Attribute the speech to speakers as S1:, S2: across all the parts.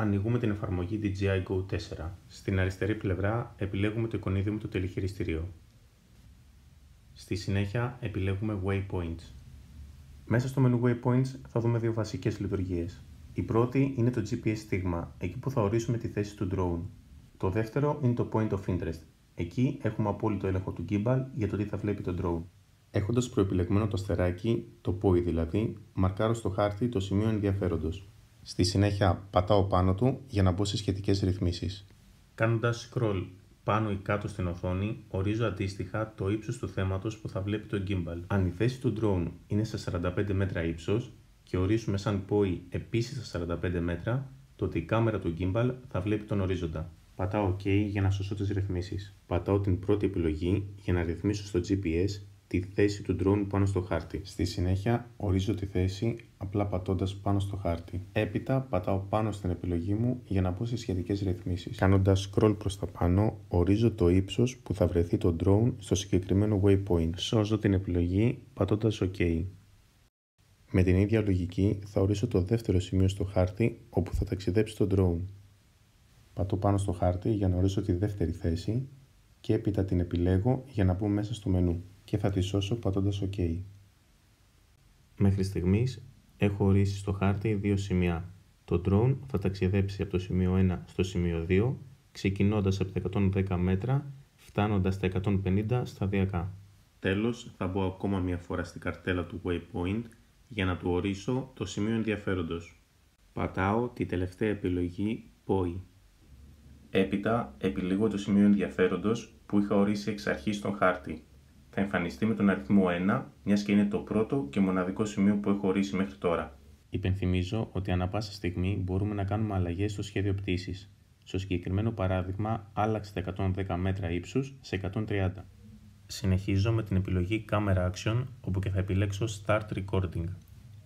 S1: ανοίγουμε την εφαρμογή DJI Go 4. Στην αριστερή πλευρά επιλέγουμε το εικονίδιο με το τελεχειριστήριο. Στη συνέχεια επιλέγουμε Waypoints. Μέσα στο μενού Waypoints θα δούμε δύο βασικές λειτουργίες. Η πρώτη είναι το GPS στίγμα, εκεί που θα ορίσουμε τη θέση του drone. Το δεύτερο είναι το Point of Interest. Εκεί έχουμε απόλυτο έλεγχο του gimbal για το τι θα βλέπει το drone. Έχοντας προεπιλεγμένο το αστεράκι, το POI δηλαδή, μαρκάρω στο χάρτη το σημείο ενδιαφέροντος. Στη συνέχεια πατάω πάνω του για να μπω σε σχετικές ρυθμίσεις. Κάνοντας scroll πάνω ή κάτω στην οθόνη, ορίζω αντίστοιχα το ύψος του θέματος που θα βλέπει το gimbal. Αν η θέση του drone είναι στα 45 μέτρα ύψος και ορίσουμε σαν POI επίσης στα 45 μέτρα, τότε η κάμερα του gimbal θα βλέπει τον ορίζοντα. Πατάω OK για να σώσω τις ρυθμίσεις. Πατάω την πρώτη επιλογή για να ρυθμίσω στο GPS τη θέση του drone πάνω στο χάρτη. Στη συνέχεια ορίζω τη θέση απλά πατώντας πάνω στο χάρτη. Έπειτα πατάω πάνω στην επιλογή μου για να μπω σε σχετικές ρυθμίσεις. Κάνοντας scroll προς τα πάνω ορίζω το ύψος που θα βρεθεί το drone στο συγκεκριμένο waypoint. Σώζω την επιλογή πατώντας OK. Με την ίδια λογική θα ορίσω το δεύτερο σημείο στο χάρτη όπου θα ταξιδέψει το drone. Πατώ πάνω στο χάρτη για να ορίσω τη δεύτερη θέση και έπειτα την επιλέγω για να μπω μέσα στο μενού και θα τη σώσω πατώντας OK. Μέχρι στιγμής έχω ορίσει στο χάρτη δύο σημεία. Το drone θα ταξιδέψει από το σημείο 1 στο σημείο 2, ξεκινώντας από τα 110 μέτρα, φτάνοντας στα 150 σταδιακά. Τέλος, θα μπω ακόμα μια φορά στην καρτέλα του Waypoint για να του ορίσω το σημείο ενδιαφέροντος. Πατάω τη τελευταία επιλογή POI. Έπειτα επιλέγω το σημείο ενδιαφέροντος που είχα ορίσει εξ αρχής στον χάρτη θα εμφανιστεί με τον αριθμό 1, μιας και είναι το πρώτο και μοναδικό σημείο που έχω ορίσει μέχρι τώρα. Υπενθυμίζω ότι ανά πάσα στιγμή μπορούμε να κάνουμε αλλαγές στο σχέδιο πτήσης. Στο συγκεκριμένο παράδειγμα, άλλαξε τα 110 μέτρα ύψους σε 130. Συνεχίζω με την επιλογή Camera Action, όπου και θα επιλέξω Start Recording.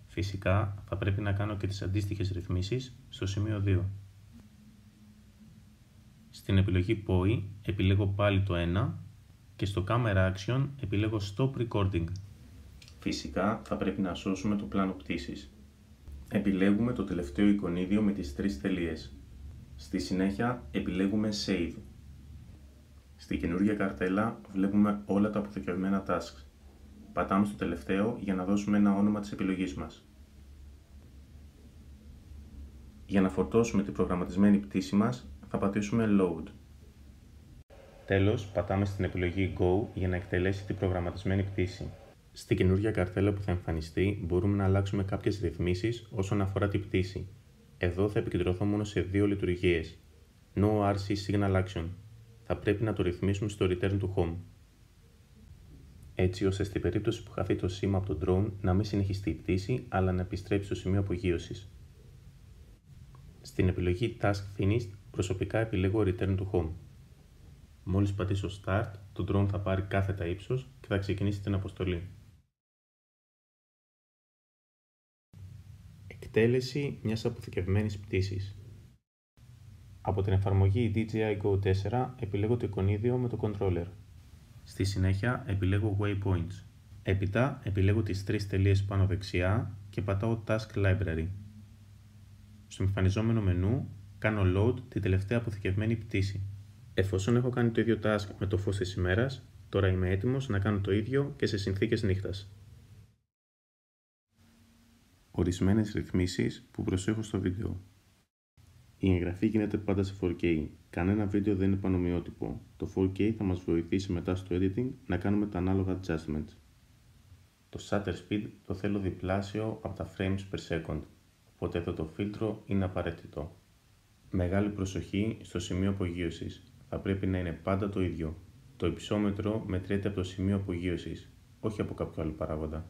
S1: Φυσικά, θα πρέπει να κάνω και τις αντίστοιχες ρυθμίσεις στο σημείο 2. Στην επιλογή POI επιλέγω πάλι το 1 και στο Camera Action επιλέγω Stop Recording. Φυσικά θα πρέπει να σώσουμε το πλάνο πτήσης. Επιλέγουμε το τελευταίο εικονίδιο με τις τρεις τελείες. Στη συνέχεια επιλέγουμε Save. Στη καινούργια καρτέλα βλέπουμε όλα τα αποθηκευμένα tasks. Πατάμε στο τελευταίο για να δώσουμε ένα όνομα της επιλογής μας. Για να φορτώσουμε την προγραμματισμένη πτήση μας θα πατήσουμε Load. Τέλος, πατάμε στην επιλογή Go για να εκτελέσει την προγραμματισμένη πτήση. Στην καινούργια καρτέλα που θα εμφανιστεί μπορούμε να αλλάξουμε κάποιες ρυθμίσεις όσον αφορά την πτήση. Εδώ θα επικεντρωθώ μόνο σε δύο λειτουργίες. No RC Signal Action. Θα πρέπει να το ρυθμίσουμε στο Return to Home. Έτσι ώστε στην περίπτωση που χαθεί το σήμα από το drone να μην συνεχιστεί η πτήση αλλά να επιστρέψει στο σημείο απογείωσης. Στην επιλογή Task Finished προσωπικά επιλέγω Return to Home. Μόλις πατήσω Start, το drone θα πάρει κάθετα ύψος και θα ξεκινήσει την αποστολή. Εκτέλεση μιας αποθηκευμένης πτήσης. Από την εφαρμογή DJI Go 4 επιλέγω το εικονίδιο με το controller. Στη συνέχεια επιλέγω Waypoints. Έπειτα επιλέγω τις τρεις τελείες πάνω δεξιά και πατάω Task Library. Στο εμφανιζόμενο μενού κάνω Load τη τελευταία αποθηκευμένη πτήση. Εφόσον έχω κάνει το ίδιο task με το φως της ημέρας, τώρα είμαι έτοιμος να κάνω το ίδιο και σε συνθήκες νύχτας. Ορισμένες ρυθμίσεις που προσέχω στο βίντεο. Η εγγραφή γίνεται πάντα σε 4K. Κανένα βίντεο δεν είναι πανομοιότυπο. Το 4K θα μας βοηθήσει μετά στο editing να κάνουμε τα ανάλογα adjustments. Το shutter speed το θέλω διπλάσιο από τα frames per second, οπότε εδώ το φίλτρο είναι απαραίτητο. Μεγάλη προσοχή στο σημείο απογείωσης θα πρέπει να είναι πάντα το ίδιο. Το υψόμετρο μετριέται από το σημείο απογείωσης, όχι από κάποιο άλλο παράγοντα.